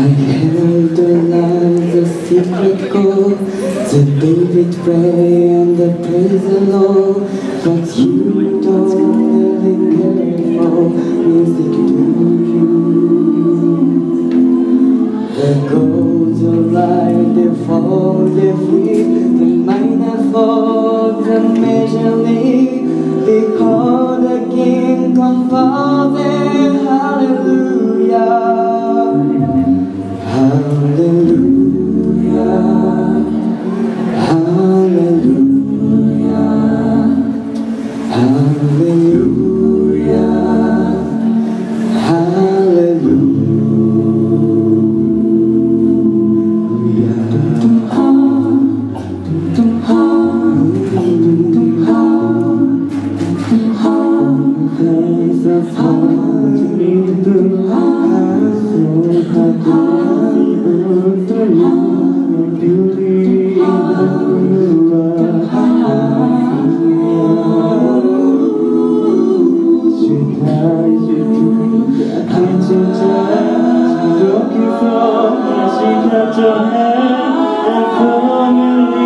I held the lines of secret gold The David pray and the praise the Lord But you don't really care for music do you? The goals of life, they fall, they free The minor fall, the measure me 다시 찾아내 달콤한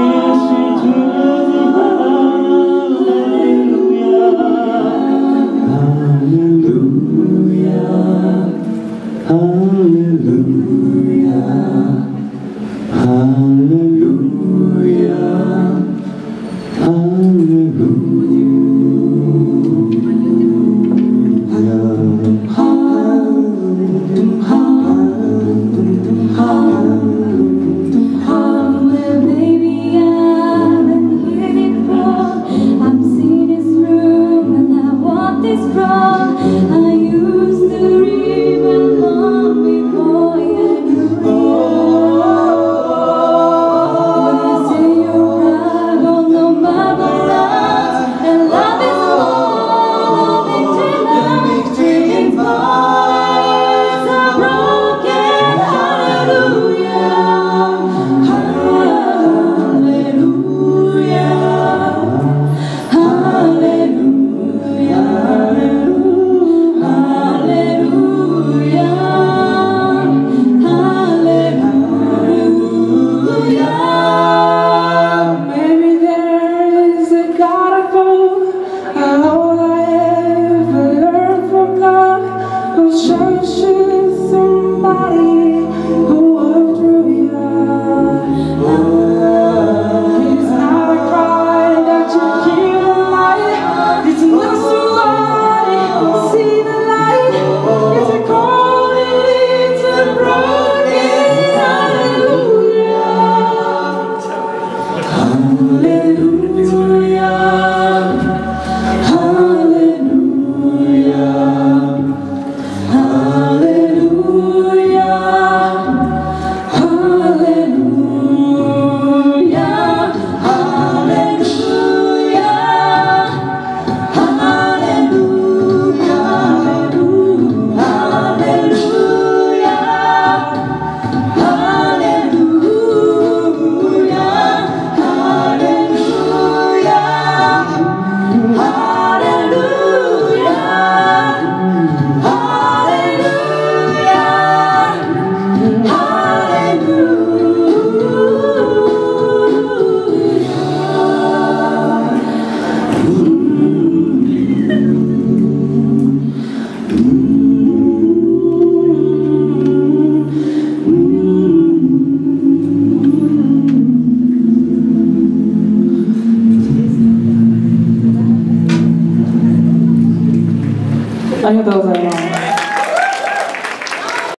ありがとうございます。